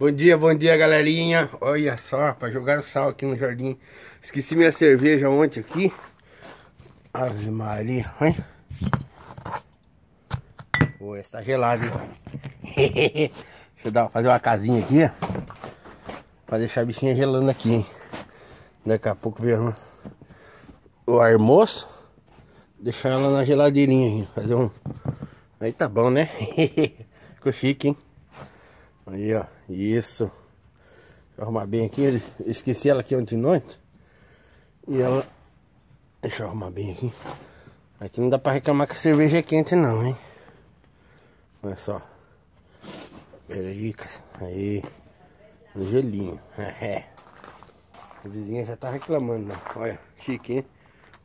Bom dia, bom dia, galerinha. Olha só, para jogar o sal aqui no jardim. Esqueci minha cerveja ontem aqui. Ave Maria, olha. Pô, essa tá gelada, hein? Deixa eu dar, fazer uma casinha aqui, ó. Pra deixar a bichinha gelando aqui, hein? Daqui a pouco ver o almoço. Deixar ela na geladeirinha aí. Fazer um... Aí tá bom, né? Ficou chique, hein? Aí, ó. Isso. Deixa eu arrumar bem aqui. Eu esqueci ela aqui ontem de noite. E ela... Deixa eu arrumar bem aqui. Aqui não dá pra reclamar que a cerveja é quente não, hein? Olha só. Pera aí, cara. Aí. No gelinho. É. A vizinha já tá reclamando, né? Olha, chique, hein?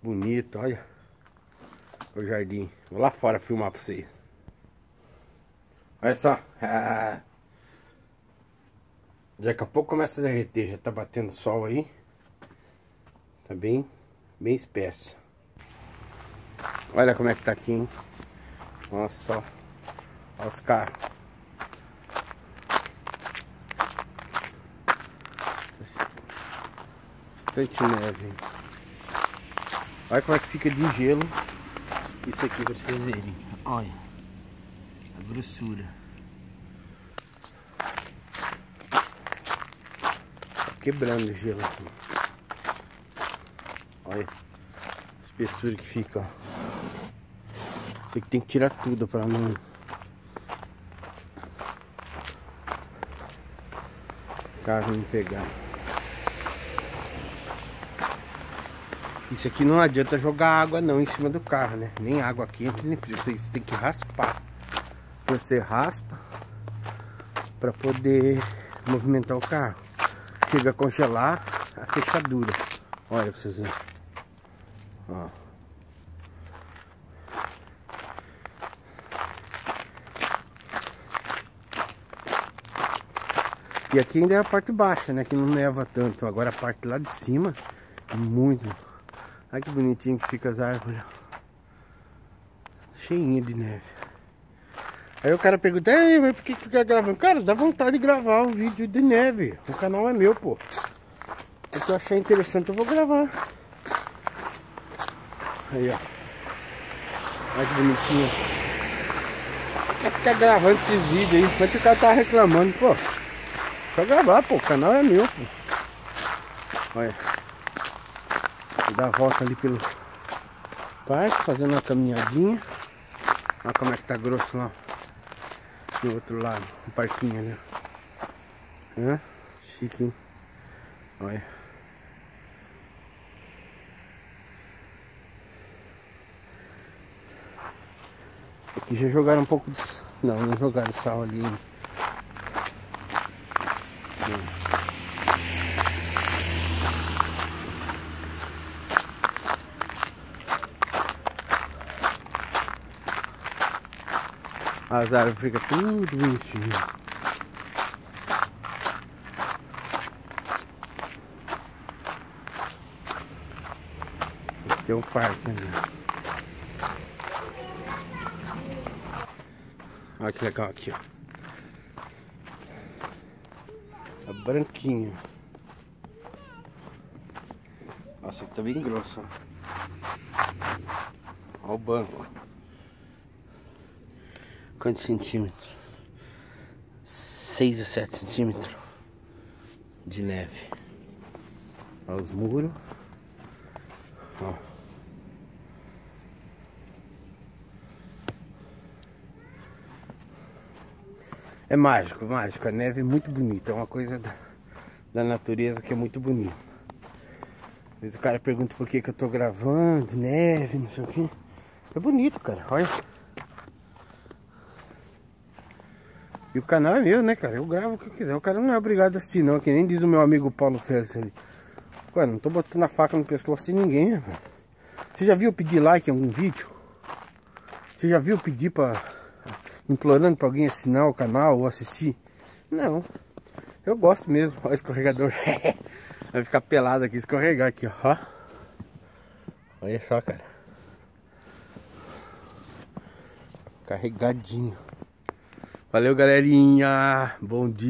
Bonito, olha. O jardim. Vou lá fora filmar pra vocês. Olha só. Ah. Daqui a pouco começa a derreter, já tá batendo sol aí. Tá bem, bem espessa. Olha como é que tá aqui, hein? Só. Olha os carros. Bastante neve. Olha como é que fica de gelo. Isso aqui pra vocês verem. Olha. A grossura. Quebrando o gelo aqui. Olha a espessura que fica. Isso aqui tem que tirar tudo para não... Carro não pegar. Isso aqui não adianta jogar água não em cima do carro, né? Nem água quente, nem frio. Você tem que raspar. Você raspa para poder movimentar o carro chega a congelar a fechadura. Olha pra vocês verem. Ó. E aqui ainda é a parte baixa, né? Que não neva tanto. Agora a parte lá de cima muito. Olha que bonitinho que fica as árvores. Cheinha de neve. Aí o cara pergunta, mas por que tu quer gravando? Cara, dá vontade de gravar um vídeo de neve. O canal é meu, pô. O que eu achei interessante eu vou gravar. Aí, ó. Olha que bonitinho. Quer ficar gravando esses vídeos aí? Enquanto o cara tá reclamando, pô. Só gravar, pô. O canal é meu, pô. Olha. Vou dar a volta ali pelo parque, fazendo uma caminhadinha. Olha como é que tá grosso lá do outro lado, o parquinho ali. Hã? Chique, hein? Olha. Aqui já jogaram um pouco de... Não, não jogaram sal ali. As árvores ficam tudo bonitinho. Tem um parque ali. Olha que legal aqui, ó. A branquinha. Nossa, aqui tá bem grosso, ó. Olha o banco. Quantos centímetros? 6 a 7 centímetros de neve. Olha os muros. Ó. É mágico, mágico. A neve é muito bonita. É uma coisa da, da natureza que é muito bonita. Às vezes o cara pergunta por que, que eu tô gravando, neve, não sei o que. É bonito, cara. Olha. E o canal é meu, né, cara? Eu gravo o que quiser. O cara não é obrigado a assistir, não. Que nem diz o meu amigo Paulo Félix ali. Ué, não tô botando a faca no pescoço de ninguém, rapaz. Você já viu pedir like em algum vídeo? Você já viu pedir pra... Implorando pra alguém assinar o canal ou assistir? Não. Eu gosto mesmo. O escorregador. Vai ficar pelado aqui, escorregar aqui, ó. Olha só, cara. Carregadinho. Valeu, galerinha. Bom dia.